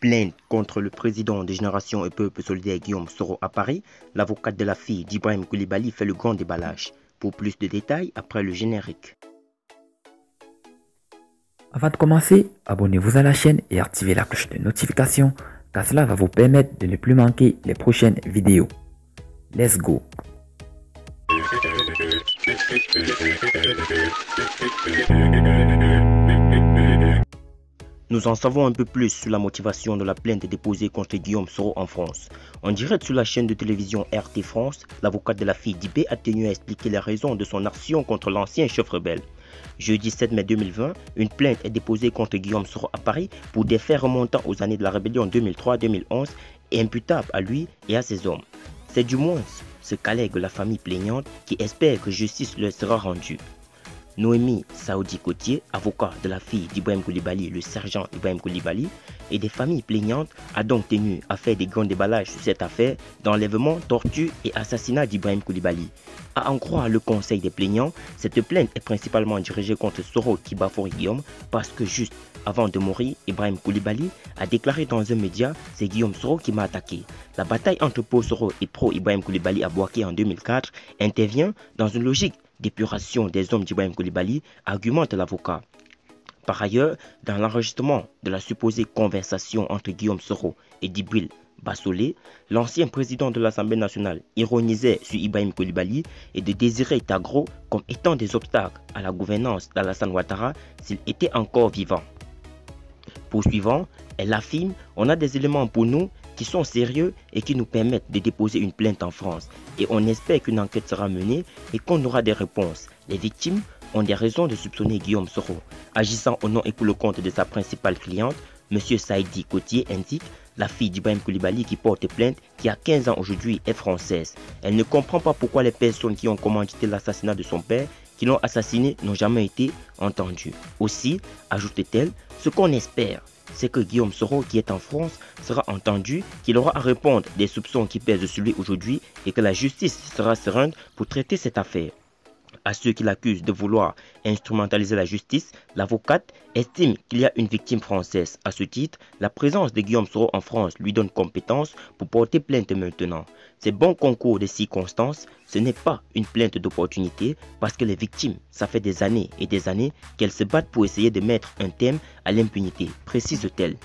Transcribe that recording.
Plainte contre le président des Générations et Peuple Solidaire Guillaume Soro à Paris, l'avocate de la fille d'Ibrahim Koulibaly fait le grand déballage. Pour plus de détails, après le générique. Avant de commencer, abonnez-vous à la chaîne et activez la cloche de notification car cela va vous permettre de ne plus manquer les prochaines vidéos. Let's go Nous en savons un peu plus sur la motivation de la plainte déposée contre Guillaume Soro en France. En direct sur la chaîne de télévision RT France, l'avocate de la fille d'Ibé a tenu à expliquer les raisons de son action contre l'ancien chef rebelle. Jeudi 7 mai 2020, une plainte est déposée contre Guillaume Soro à Paris pour des faits remontant aux années de la rébellion 2003-2011 et imputables à lui et à ses hommes. C'est du moins ce qu'allègue la famille plaignante qui espère que justice leur sera rendue. Noémie Saoudi Cotier, avocat de la fille d'Ibrahim Koulibaly, le sergent Ibrahim Koulibaly, et des familles plaignantes, a donc tenu à faire des grands déballages sur cette affaire d'enlèvement, torture et assassinat d'Ibrahim Koulibaly. À en croire le conseil des plaignants, cette plainte est principalement dirigée contre Soro Kibafouri Guillaume parce que juste avant de mourir, Ibrahim Koulibaly a déclaré dans un média C'est Guillaume Soro qui m'a attaqué. La bataille entre pro-Soro et pro-Ibrahim Koulibaly à Boaké en 2004 intervient dans une logique d'épuration des hommes d'Ibrahim Koulibaly, argumente l'avocat. Par ailleurs, dans l'enregistrement de la supposée conversation entre Guillaume Soro et Dibril Bassolé, l'ancien président de l'Assemblée nationale ironisait sur Ibrahim Koulibaly et de désirer Tagro comme étant des obstacles à la gouvernance d'Alassane Ouattara s'il était encore vivant. Poursuivant, elle affirme On a des éléments pour nous sont sérieux et qui nous permettent de déposer une plainte en France. Et on espère qu'une enquête sera menée et qu'on aura des réponses. Les victimes ont des raisons de soupçonner Guillaume Soro. Agissant au nom et pour le compte de sa principale cliente, M. Saïdi Cotier indique la fille d'Ibrahim Koulibaly qui porte plainte, qui a 15 ans aujourd'hui, est française. Elle ne comprend pas pourquoi les personnes qui ont commandité l'assassinat de son père, qui l'ont assassiné, n'ont jamais été entendues. Aussi, ajoute-t-elle, ce qu'on espère, c'est que Guillaume Soro, qui est en France, sera entendu, qu'il aura à répondre des soupçons qui pèsent sur lui aujourd'hui et que la justice sera sereine pour traiter cette affaire. À ceux qui l'accusent de vouloir instrumentaliser la justice, l'avocate estime qu'il y a une victime française. À ce titre, la présence de Guillaume Soro en France lui donne compétence pour porter plainte maintenant. Ces bons concours de circonstances, ce n'est pas une plainte d'opportunité parce que les victimes, ça fait des années et des années qu'elles se battent pour essayer de mettre un thème à l'impunité, précise-t-elle.